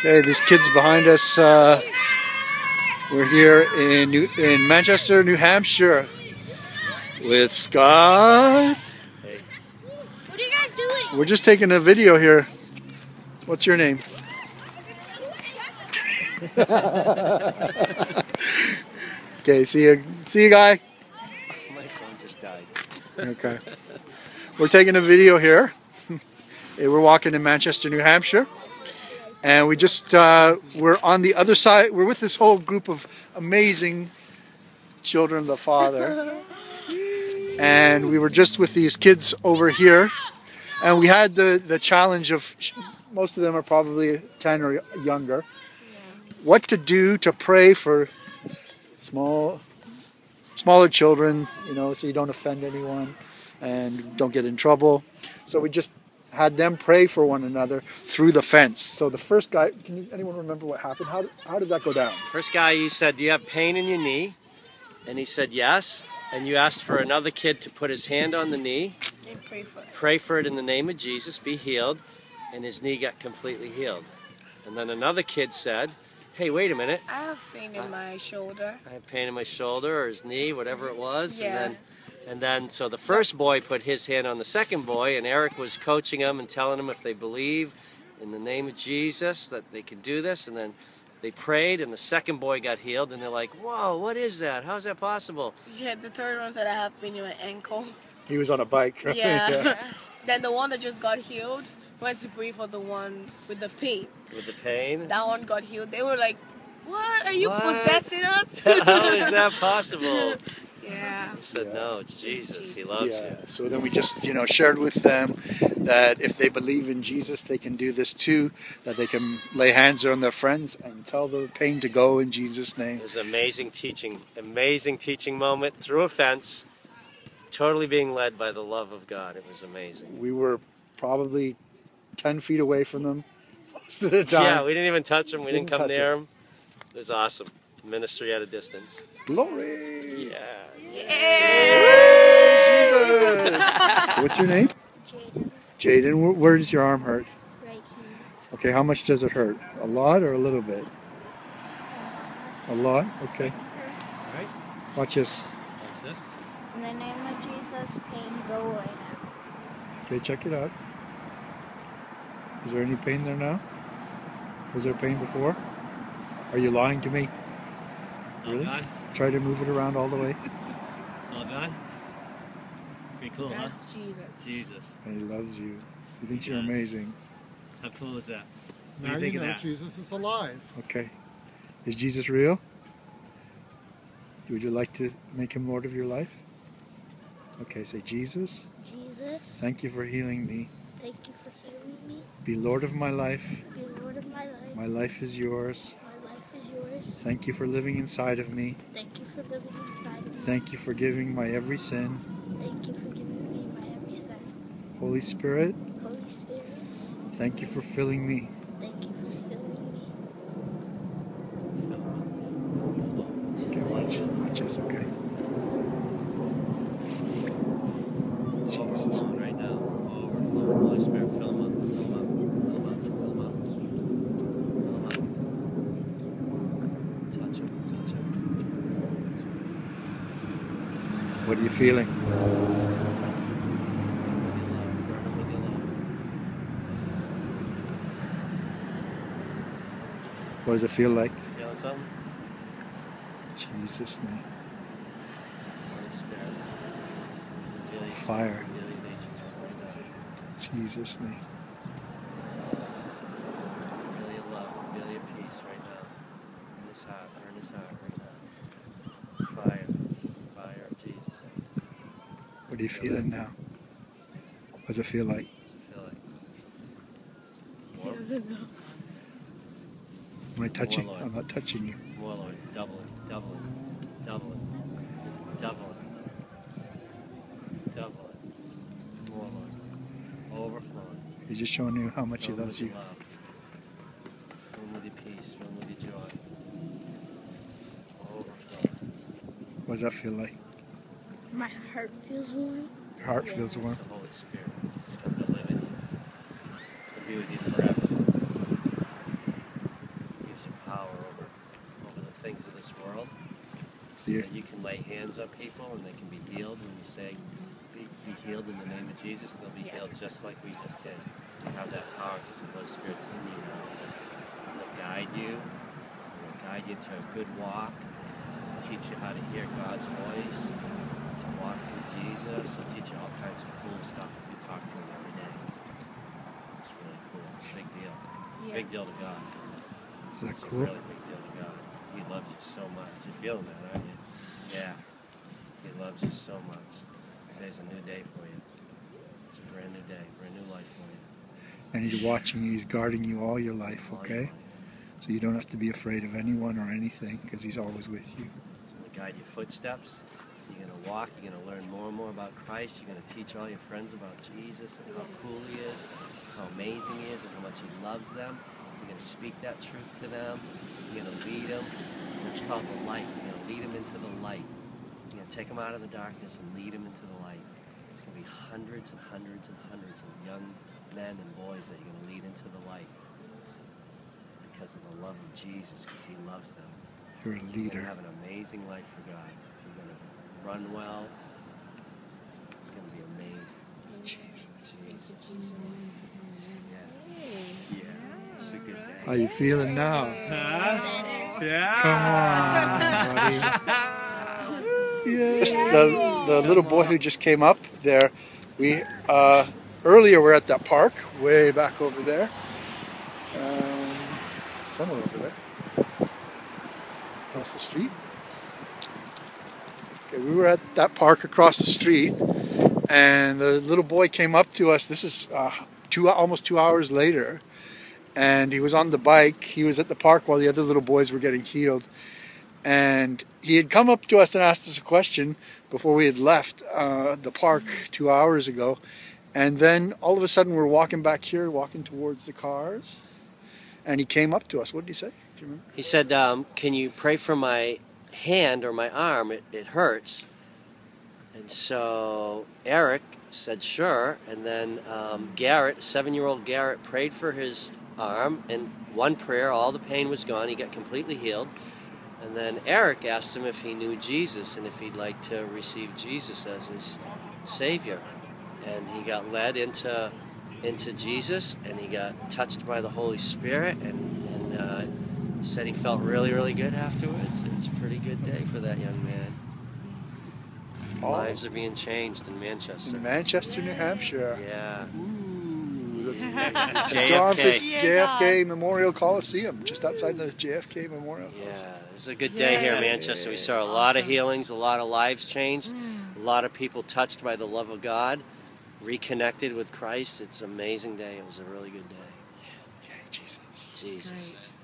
Okay, these kids behind us, uh, we're here in New, in Manchester, New Hampshire with Scott. What are you guys doing? We're just taking a video here. What's your name? okay, see you, see you, guy. My phone just died. Okay, we're taking a video here. Eh, we're walking in Manchester, New Hampshire, and we just uh, we're on the other side. We're with this whole group of amazing children of the Father, and we were just with these kids over here, and we had the the challenge of most of them are probably ten or younger. What to do to pray for small smaller children, you know, so you don't offend anyone and don't get in trouble. So we just had them pray for one another through the fence. So the first guy, can you, anyone remember what happened? How did, how did that go down? First guy, you said, Do you have pain in your knee? And he said, Yes. And you asked for another kid to put his hand on the knee, And pray for it. pray for it in the name of Jesus, be healed. And his knee got completely healed. And then another kid said, Hey, wait a minute. I have pain in my shoulder. I have pain in my shoulder or his knee, whatever it was. Yeah. And then and then so the first boy put his hand on the second boy and Eric was coaching him and telling him if they believe in the name of Jesus that they can do this and then they prayed and the second boy got healed and they're like, Whoa, what is that? How's that possible? Yeah, the third one said I have pain in my ankle. He was on a bike. right? Yeah. then the one that just got healed went to pray for the one with the pain. With the pain? That one got healed. They were like, "What? Are you What? possessing us?" How is that possible? Yeah. He said, Yeah. No, it's Jesus. Jesus. He loves Yeah. you. So then we just, you know, shared with them that if they believe in Jesus, they can do this too. That they can lay hands on their friends and tell the pain to go in Jesus' name. It was amazing teaching, amazing teaching moment through a fence, totally being led by the love of God. It was amazing. We were probably ten feet away from them most of the time. Yeah, we didn't even touch them. We didn't, Didn't come touch near them. It was awesome. Ministry at a distance. Glory. Yeah. Jesus. What's your name? Jaden, Jaden. Where, where does your arm hurt? right here. Okay, how much does it hurt? A lot or a little bit? A lot? Okay. Right. Watch this. Watch this? In the name of Jesus, pain go away. Okay, check it out. Is there any pain there now? Was there pain before? Are you lying to me? It's all Really? gone. Try to move it around all the way. It's all gone. Pretty cool, huh? That's Jesus. Jesus. And he loves you. He thinks He you're does. amazing. How cool is that? What do Now you you think of know that? Jesus is alive. Okay. Is Jesus real? Would you like to make him Lord of your life? Okay, say, Jesus, Jesus, thank you for healing me. thank you for healing me. Be Lord of my life. Be Lord of my life. My life is yours. My life is yours. Thank you for living inside of me. Thank you for living inside of me. Thank you for giving my every sin. Thank you for giving me my every sin. Holy Spirit, Holy Spirit, thank you for filling me. thank you for filling me. Okay, watch. Watch this, okay? Jesus. right now. Overflow. Holy Spirit, fill him up. Fill him up. Fill him up. Fill him up. Fill him up. Touch him. Touch him. What are you feeling? What does it feel like? Feeling something? Jesus' name. Holy Spirit. Feel your- Fire. feel your nature to him right now. Jesus' name. Feel your love. Feel your peace right now. In his heart. Or in his heart right now. Fire. Fire of Jesus. What are you feeling now? What does it feel like? What's it feel like? He doesn't know. Am I touching? Lord. I'm not touching you. more Lord. Double it. Double it. Double it. Just double it. Double it. More Lord. Overflowing. He's just showing you how much he loves with you. love. Fill him with your peace. Fill him with your joy. Overflowing. What does that feel like? My heart feels warm. Your heart feels warm. The Holy Spirit. will you. Be with you forever. He power over, over the things of this world. You can lay hands on people and they can be healed and you say, be, be healed in the name of Jesus, they'll be yeah. healed just like we just did. You have that power because the Holy Spirit's in you now. They'll guide you, they'll guide you to a good walk, teach you how to hear God's voice. To walk with Jesus. He'll teach you all kinds of cool stuff if you talk to him every day. It's, it's really cool. It's a big deal. It's a big deal to God. Is that It's a really big deal to God. He loves you so much. You're feeling that, aren't you? Yeah. He loves you so much. Today's a new day for you. It's a brand new day, brand new life for you. And he's watching you, he's guarding you all your life, All your okay? life. So you don't have to be afraid of anyone or anything because he's always with you. He's going to guide your footsteps. You're going to walk. You're going to learn more and more about Christ. You're going to teach all your friends about Jesus and how cool he is, how amazing he is, and how much he loves them. You're going to speak that truth to them. You're going to lead them. It's called the light. You're going to lead them into the light. You're going to take them out of the darkness and lead them into the light. There's going to be hundreds and hundreds and hundreds of young men and boys that you're going to lead into the light because of the love of Jesus, because he loves them. You're a You're going leader. to have an amazing life for God. You're going to run well. It's going to be amazing. Jesus. Jesus. Yeah. Yeah. It's a good day. How you feeling now? Yeah. Come on, buddy. Just the, the little boy who just came up there, we uh, earlier we're at that park way back over there. Um, somewhere over there. Across the street. Okay, we were at that park across the street, and the little boy came up to us. This is uh, two almost two hours later, and he was on the bike. He was at the park while the other little boys were getting healed, and he had come up to us and asked us a question before we had left uh, the park two hours ago, and then all of a sudden we're walking back here, walking towards the cars, and he came up to us. What did he say? Do you remember? He said, um, Can you pray for my hand or my arm? It, it hurts. And so Eric said, Sure. And then um, Garrett, seven year old Garrett, prayed for his arm. And one prayer, all the pain was gone. He got completely healed. And then Eric asked him if he knew Jesus and if he'd like to receive Jesus as his Savior. And he got led into into Jesus and he got touched by the Holy Spirit and, said he felt really, really good afterwards. It was a pretty good day for that young man. Oh, Lives are being changed in Manchester. in Manchester, New Hampshire. Yeah. Ooh, that's JFK. John Fish JFK Memorial Coliseum, just outside the JFK Memorial. Yeah, Coliseum. it was a good day here in Manchester. We saw a lot of healings, a lot of lives changed, mm. a lot of people touched by the love of God, reconnected with Christ. It's an amazing day. It was a really good day. Yay, Jesus. Jesus.